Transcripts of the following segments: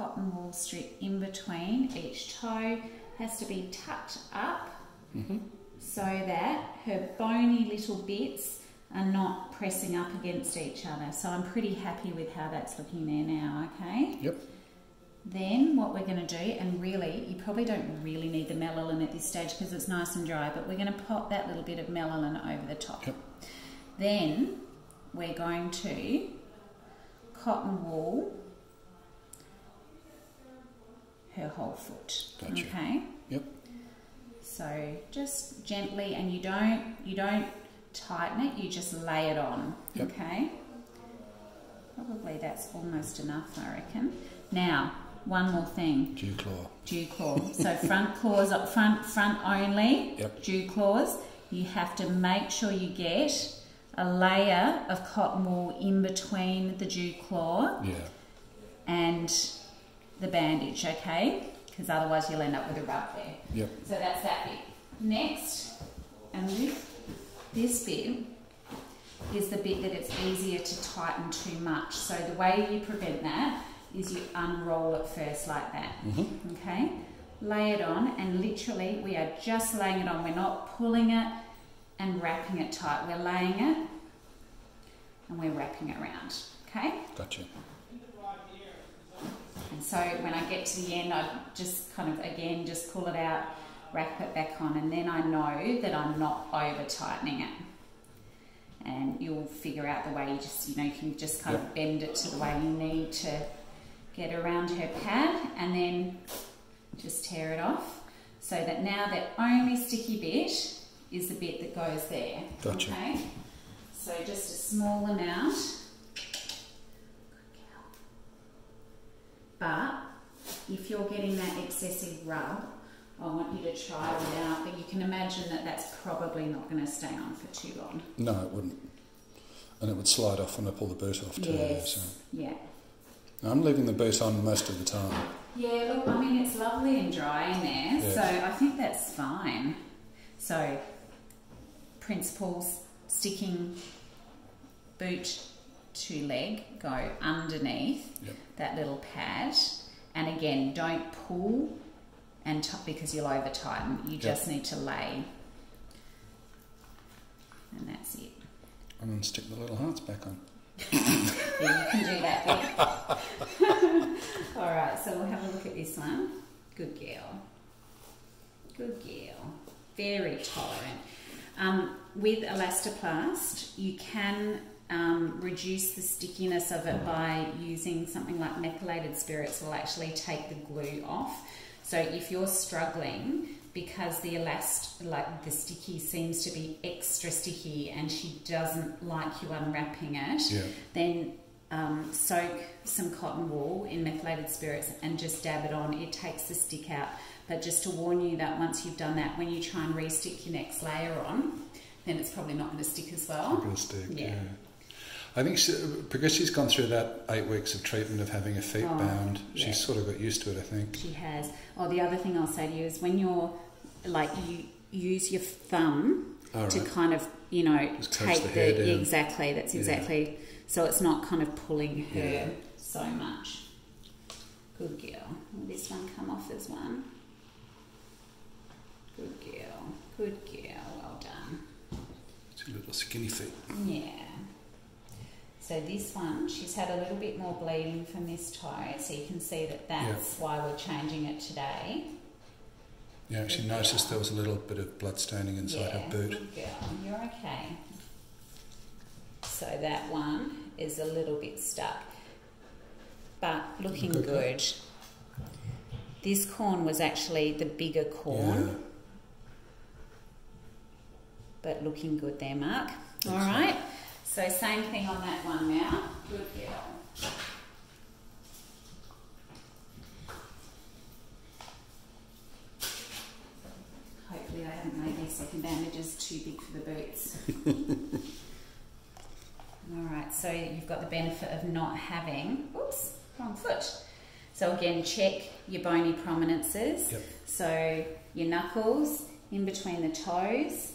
cotton wool strip in between each toe has to be tucked up Mm-hmm. so that her bony little bits are not pressing up against each other. So I'm pretty happy with how that's looking there now, okay? Yep. Then what we're going to do, and really, you probably don't really need the Melolin at this stage because it's nice and dry, but we're going to pop that little bit of Melolin over the top. Yep. Then we're going to cotton wool her whole foot. Gotcha. Okay. Yep. So just gently, and you don't you don't tighten it. You just lay it on. Yep. Okay. Probably that's almost enough, I reckon. Now, one more thing. Dew claw. Dew claw. so front claws up front, front only. Yep. Dew claws. You have to make sure you get a layer of cotton wool in between the dew claw Yeah. and the bandage, okay? Because otherwise you'll end up with a rub there. Yep. So that's that bit. Next, and with this bit is the bit that it's easier to tighten too much. So the way you prevent that is you unroll it first like that. Mm-hmm. Okay? Lay it on, and literally we are just laying it on. We're not pulling it and wrapping it tight. We're laying it and we're wrapping it around. Okay? Gotcha. And so when I get to the end, I just kind of again just pull it out, wrap it back on, and then I know that I'm not over tightening it. And you'll figure out the way you just, you know, you can just kind of bend it to the way you need to get around her pad and then just tear it off. So that now the only sticky bit is the bit that goes there. Gotcha. Okay? So just a small amount. But if you're getting that excessive rub, I want you to try it out. But you can imagine that that's probably not going to stay on for too long. No, it wouldn't. And it would slide off when I pull the boot off too. yes. So. Yeah. I'm leaving the boot on most of the time. Yeah, look, I mean, it's lovely and dry in there, Yeah. so I think that's fine. So, principles sticking boot to leg, go underneath Yep. that little pad, and again, don't pull and t- because you'll over tighten. You Yep. just need to lay, and that's it. And then stick the little hearts back on. Yeah, you can do that. All right, so we'll have a look at this one. Good girl. Good girl. Very tolerant. Um, with Elastoplast, you can um, reduce the stickiness of it by using something like methylated spirits will actually take the glue off. So if you're struggling because the elast like the sticky seems to be extra sticky and she doesn't like you unwrapping it, Yeah. then um, soak some cotton wool in methylated spirits and just dab it on. It takes the stick out. But just to warn you that once you've done that, when you try and re-stick your next layer on, then it's probably not going to stick as well. Stick. Yeah. Yeah. I think she, because she's gone through that eight weeks of treatment of having her feet Oh, bound, yeah. she's sort of got used to it. I think. She has. Oh, the other thing I'll say to you is when you're like you use your thumb All to kind of you know Just take the the, exactly. That's Yeah. exactly. So it's not kind of pulling her Yeah. so much. Good girl. Will this one come off as one? Good girl. Good girl. Well done. Two little skinny feet. Yeah. So this one, she's had a little bit more bleeding from this toe, so you can see that that's why we're changing it today. Yeah, she Good noticed girl. there was a little bit of blood staining inside yeah, her boot. Good girl, you're okay. So that one is a little bit stuck, but looking Good. good. This corn was actually the bigger corn, Yeah. but looking good there, Mark. All right. So same thing on that one now. Good girl. Hopefully I haven't made these second bandages too big for the boots. All right, so you've got the benefit of not having, oops, wrong foot. So again, check your bony prominences. Yep. So your knuckles in between the toes.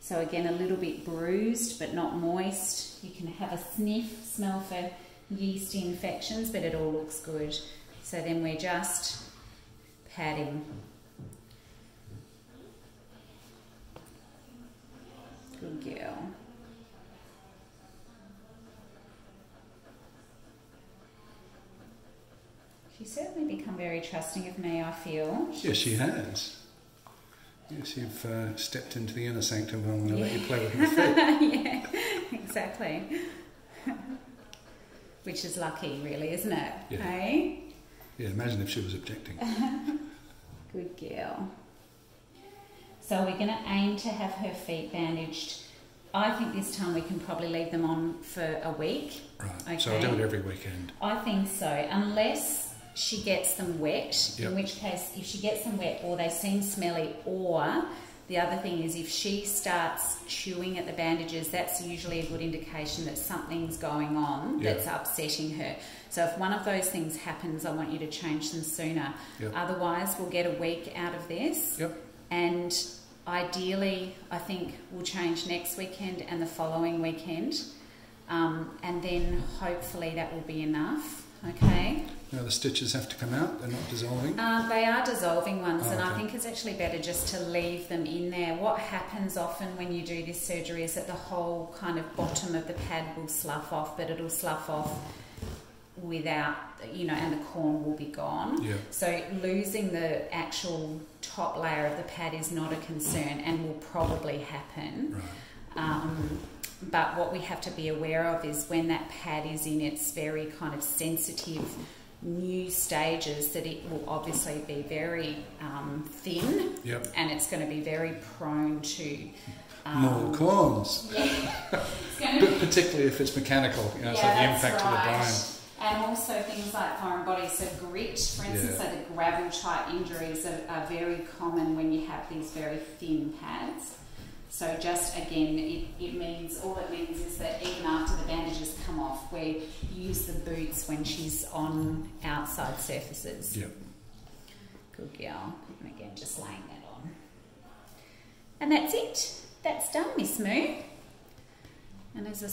So again, a little bit bruised but not moist. You can have a sniff, smell for yeast infections, but it all looks good. So then we're just padding. Good girl. She's certainly become very trusting of me, I feel. Yes, she has. Yes, you've uh, stepped into the inner sanctum I'm going to let you play with your feet. yeah, exactly. Which is lucky, really, isn't it? Yeah. Hey? Yeah, imagine if she was objecting. Good girl. So we're going to aim to have her feet bandaged. I think this time we can probably leave them on for a week. Right. Okay. So I'll do it every weekend. I think so, unless she gets them wet, Yep. in which case, if she gets them wet or they seem smelly, or the other thing is if she starts chewing at the bandages, that's usually a good indication that something's going on Yeah. that's upsetting her. So if one of those things happens, I want you to change them sooner. Yep. Otherwise, we'll get a week out of this. Yep. And ideally, I think we'll change next weekend and the following weekend. Um, and then hopefully that will be enough. Okay. Now the stitches have to come out, they're not dissolving. Uh, they are dissolving ones, Oh, and I think it's actually better just to leave them in there. What happens often when you do this surgery is that the whole kind of bottom of the pad will slough off, but it'll slough off without, you know, and the corn will be gone. Yeah. So losing the actual top layer of the pad is not a concern and will probably happen. Right. Um, but what we have to be aware of is when that pad is in its very kind of sensitive new stages, that it will obviously be very um, thin Yep. and it's going to be very prone to. Um, More corns. Yeah, it's going to But particularly if it's mechanical, you know, so the impact of the bone. And also things like foreign bodies, so grit, for instance, Yeah. so the gravel type injuries are, are very common when you have these very thin pads. So just again, it, it means all it means is that even after the bandages come off, we use the boots when she's on outside surfaces. Yep. Good girl. And again, just laying that on. And that's it. That's done, Miss Moo. And as I